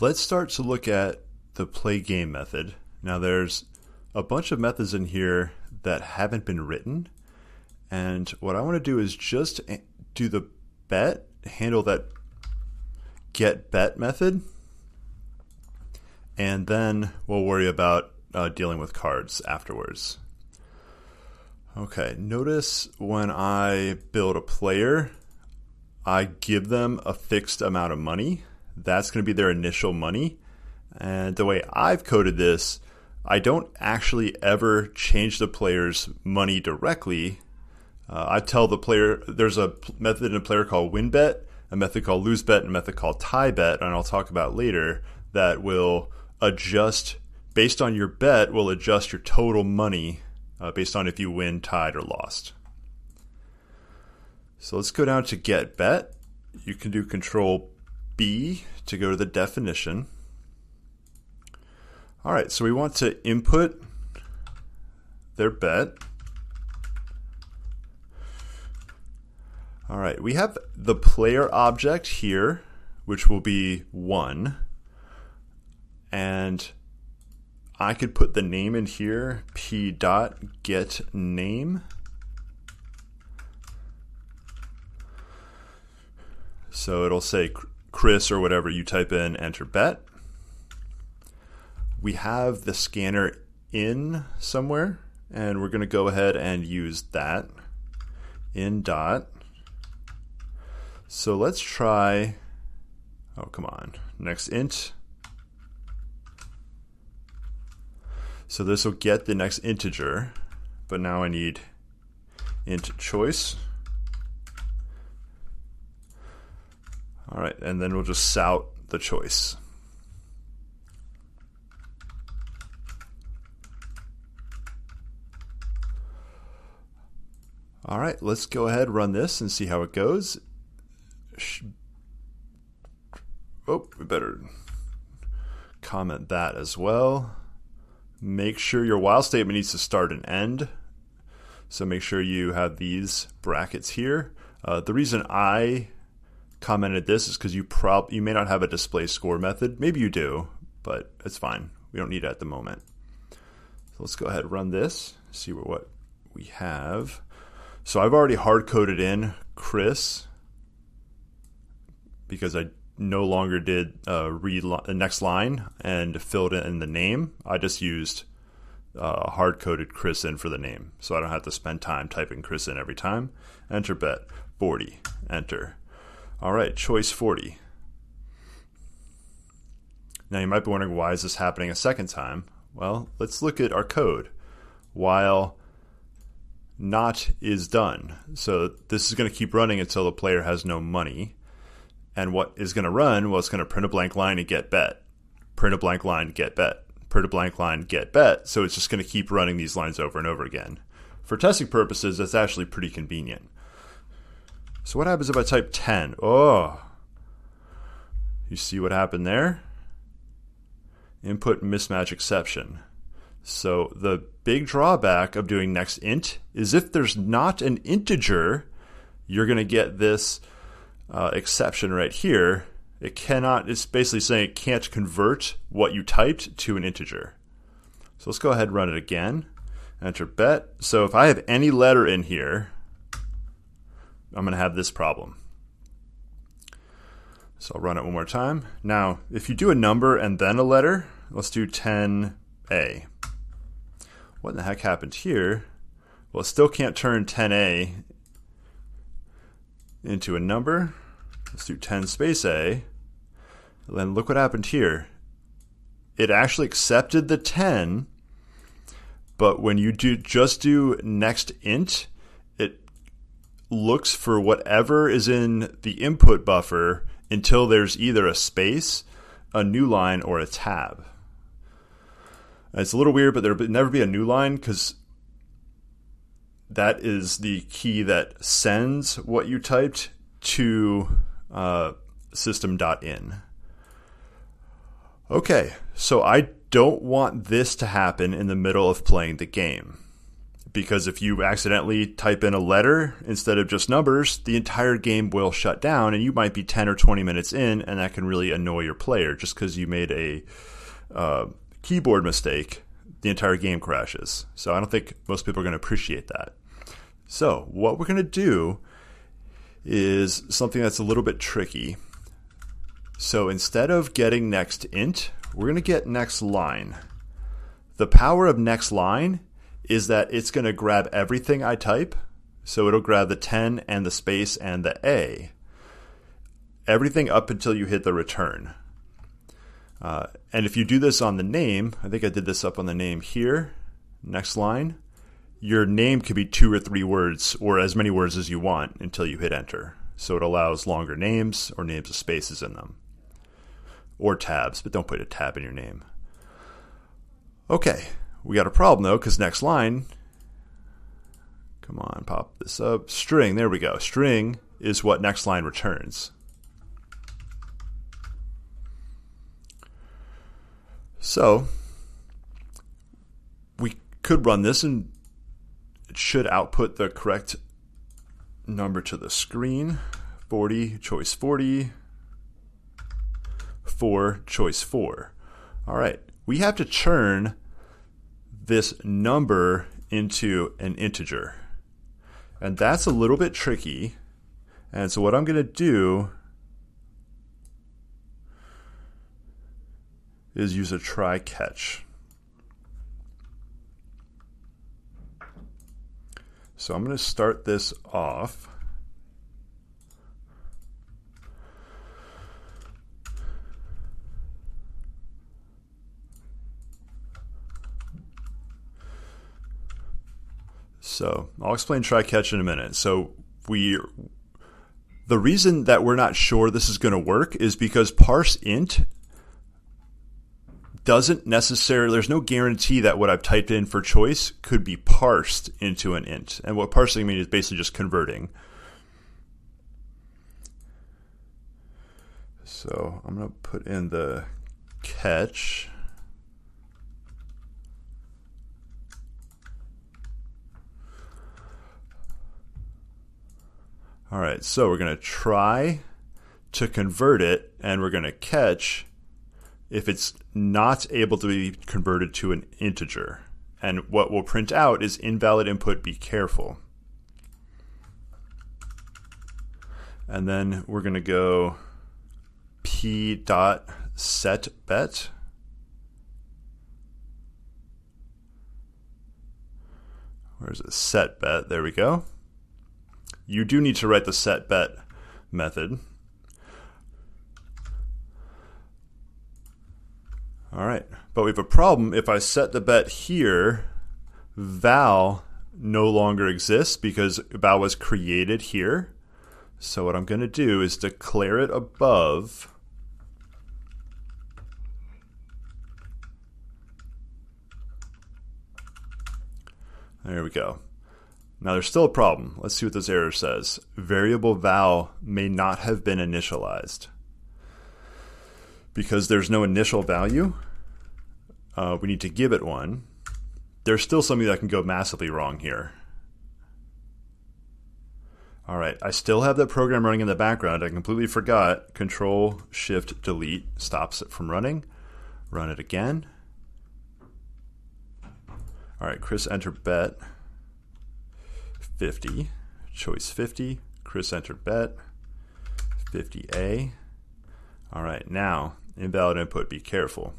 let's start to look at the play game method. Now, there's a bunch of methods in here that haven't been written. And what I want to do is just do the bet, handle that get bet method, and then we'll worry about uh, dealing with cards afterwards. Okay, notice when I build a player, I give them a fixed amount of money. That's going to be their initial money. And the way I've coded this, I don't actually ever change the player's money directly. Uh, I tell the player there's a method in a player called win bet, a method called lose bet, and a method called tie bet, and I'll talk about later that will adjust based on your bet will adjust your total money uh, based on if you win, tied, or lost. So let's go down to get bet. You can do control B to go to the definition. All right, so we want to input their bet. All right, we have the player object here, which will be one. And I could put the name in here, p dot get name. So it'll say Chris or whatever you type in, enter bet. We have the scanner in somewhere, and we're going to go ahead and use that in dot. So let's try, oh, come on, next int. So this will get the next integer, but now I need int choice. All right, and then we'll just sout the choice. All right, let's go ahead, run this, and see how it goes. Oh, we better comment that as well. Make sure your while statement needs to start and end. So make sure you have these brackets here. Uh, the reason I commented this is because you prob you may not have a display score method. Maybe you do, but it's fine. We don't need it at the moment. So let's go ahead and run this, see what we have. So I've already hard coded in Chris because I no longer did uh, read the next line and filled in the name. I just used uh, hard coded Chris in for the name, so I don't have to spend time typing Chris in every time. Enter bet 40. Enter. All right, choice 40. Now you might be wondering why is this happening a second time? Well, let's look at our code. While not is done. So this is going to keep running until the player has no money. And what is going to run? Well, it's going to print a blank line and get bet. Print a blank line, get bet. Print a blank line, get bet. So it's just going to keep running these lines over and over again. For testing purposes, that's actually pretty convenient. So what happens if I type 10? Oh, you see what happened there? Input mismatch exception. So the big drawback of doing next int is if there's not an integer, you're going to get this uh, exception right here, it cannot, it's basically saying it can't convert what you typed to an integer. So let's go ahead and run it again. Enter bet. So if I have any letter in here, I'm going to have this problem. So I'll run it one more time. Now, if you do a number and then a letter, let's do 10A. What the heck happened here? Well, it still can't turn 10A into a number. Let's do 10 space A. And then look what happened here. It actually accepted the 10, but when you do just do next int, looks for whatever is in the input buffer until there's either a space, a new line, or a tab. it's a little weird, but there will never be a new line because that is the key that sends what you typed to uh, system.in. Okay, so I don't want this to happen in the middle of playing the game because if you accidentally type in a letter instead of just numbers, the entire game will shut down and you might be 10 or 20 minutes in, and that can really annoy your player just because you made a uh, keyboard mistake. The entire game crashes. So I don't think most people are going to appreciate that. So, what we're going to do is something that's a little bit tricky. So, instead of getting next int, we're going to get next line. The power of next line is that it's going to grab everything I type. So it'll grab the 10 and the space and the A. Everything up until you hit the return. Uh, and if you do this on the name, I think I did this up on the name here. Next line. Your name could be two or three words or as many words as you want until you hit enter. So it allows longer names or names with spaces in them. Or tabs, but don't put a tab in your name. Okay, we got a problem though, because next line, come on, pop this up. String, there we go. String is what next line returns. So we could run this and it should output the correct number to the screen 40, choice 40, 4, choice 4. All right, we have to churn this number into an integer. And that's a little bit tricky. And so what I'm going to do is use a try catch. So I'm going to start this off So I'll explain try catch in a minute. So we the reason that we're not sure this is going to work is because parse int doesn't necessarily there's no guarantee that what I've typed in for choice could be parsed into an int. And what parsing means is basically just converting. So I'm going to put in the catch All right, so we're going to try to convert it, and we're going to catch if it's not able to be converted to an integer. And what we'll print out is invalid input, be careful. And then we're going to go p dot set bet. Where's it? Set bet. There we go you do need to write the set bet method. All right, but we have a problem. If I set the bet here, val no longer exists because val was created here. So what I'm going to do is declare it above There we go. Now there's still a problem. Let's see what this error says. Variable val may not have been initialized. Because there's no initial value, uh, we need to give it one. There's still something that can go massively wrong here. All right, I still have that program running in the background. I completely forgot. Control Shift Delete stops it from running. Run it again. All right, Chris enter bet. 50, choice 50, Chris entered bet, 50A. All right, now invalid input, be careful.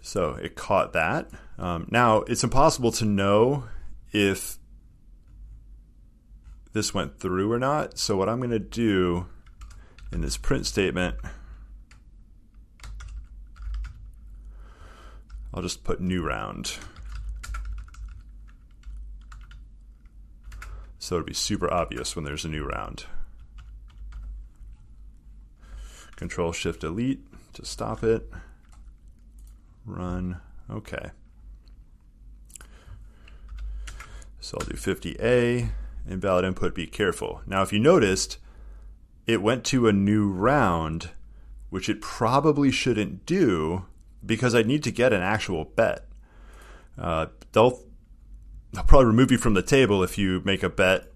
So it caught that. Um, now it's impossible to know if this went through or not. So what I'm going to do in this print statement, I'll just put new round. So it'll be super obvious when there's a new round. Control Shift Delete to stop it. Run. Okay. So I'll do 50A. Invalid input, be careful. Now, if you noticed, it went to a new round, which it probably shouldn't do because I need to get an actual bet. Uh, they'll they'll probably remove you from the table if you make a bet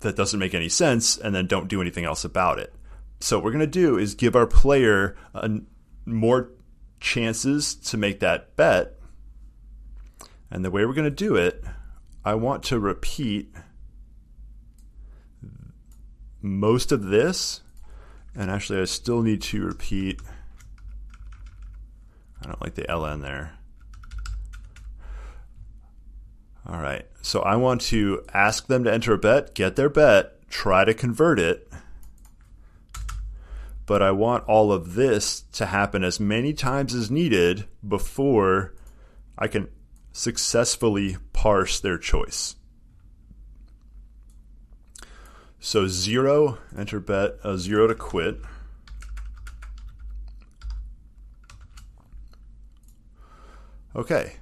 that doesn't make any sense and then don't do anything else about it. So what we're going to do is give our player uh, a, more chances to make that bet. And the way we're going to do it, I want to repeat most of this. And actually, I still need to repeat. I don't like the ln there. All right. So I want to ask them to enter a bet, get their bet, try to convert it. But I want all of this to happen as many times as needed before I can successfully parse their choice. So zero, enter bet, a zero to quit. Okay.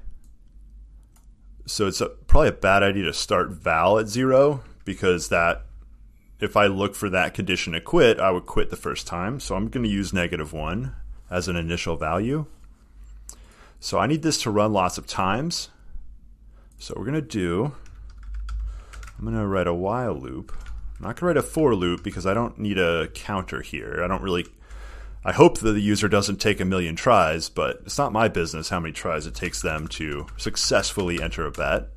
So it's a, probably a bad idea to start val at zero because that, if I look for that condition to quit, I would quit the first time. So I'm going to use negative one as an initial value. So I need this to run lots of times. So we're going to do, I'm going to write a while loop. I'm not going to write a for loop because I don't need a counter here. I don't really I hope that the user doesn't take a million tries, but it's not my business how many tries it takes them to successfully enter a bet.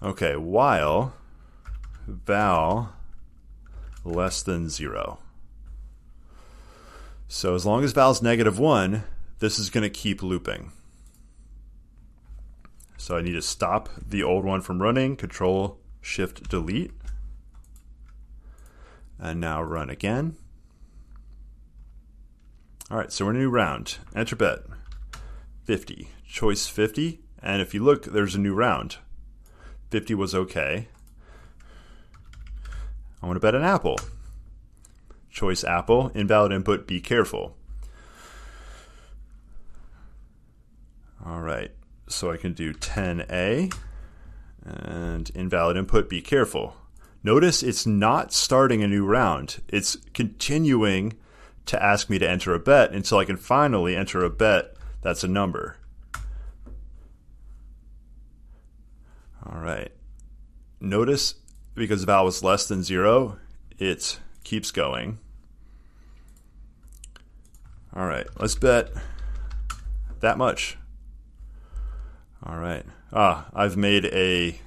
Okay, while val less than zero. So as long as val's negative one, this is going to keep looping. So I need to stop the old one from running, control shift delete. And now run again. All right, so we're in a new round. Enter bet 50. Choice 50. And if you look, there's a new round. 50 was okay. I want to bet an apple. Choice apple. Invalid input, be careful. All right, so I can do 10A and invalid input, be careful. Notice it's not starting a new round, it's continuing to ask me to enter a bet until I can finally enter a bet that's a number. All right. Notice because val is less than zero, it keeps going. All right, let's bet that much. All right. Ah, I've made a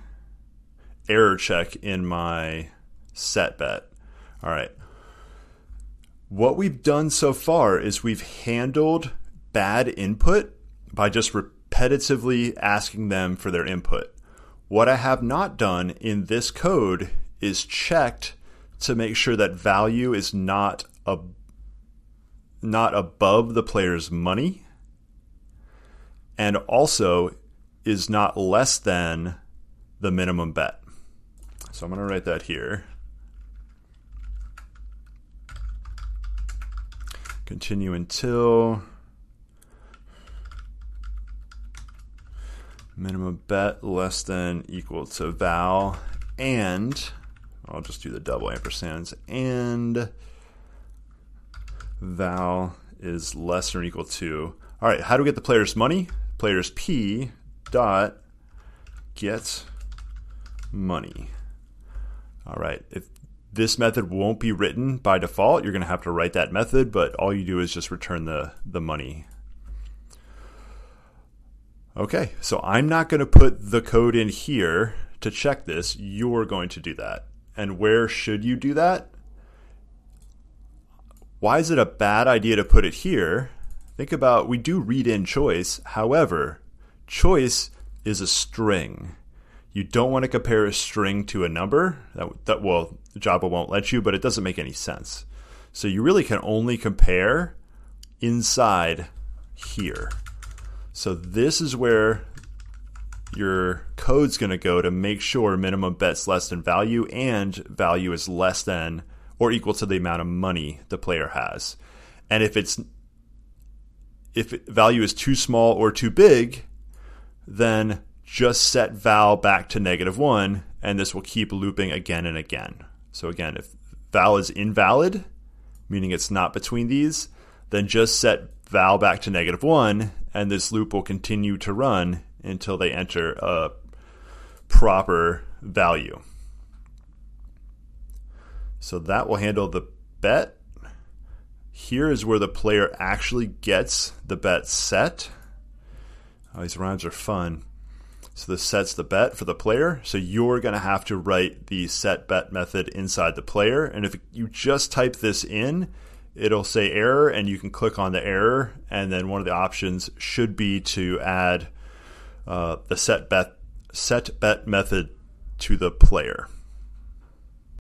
error check in my set bet. All right what we've done so far is we've handled bad input by just repetitively asking them for their input. What I have not done in this code is checked to make sure that value is not a, not above the player's money and also is not less than the minimum bet. So I'm going to write that here. Continue until minimum bet less than equal to val and I'll just do the double ampersands and val is less than or equal to all right how do we get the player's money? Player's p dot get money. All right if this method won't be written by default. You're going to have to write that method, but all you do is just return the, the money. Okay, so I'm not going to put the code in here to check this. You're going to do that. And where should you do that? Why is it a bad idea to put it here? Think about we do read in choice. However, choice is a string. You don't want to compare a string to a number. That, that well, Java won't let you, but it doesn't make any sense. So you really can only compare inside here. So this is where your code's going to go to make sure minimum bet's less than value and value is less than or equal to the amount of money the player has. And if it's if value is too small or too big, then just set val back to negative one, and this will keep looping again and again. So again, if val is invalid, meaning it's not between these, then just set val back to negative one, and this loop will continue to run until they enter a proper value. So that will handle the bet. Here is where the player actually gets the bet set. Oh, these rhymes are fun. So this sets the bet for the player. So you're going to have to write the set bet method inside the player. And if you just type this in, it'll say error and you can click on the error. And then one of the options should be to add uh, the set bet set bet method to the player.